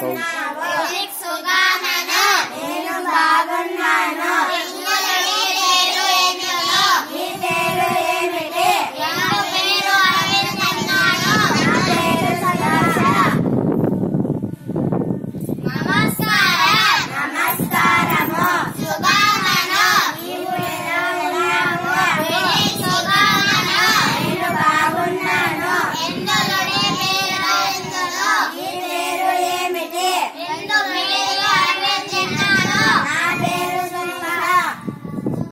So.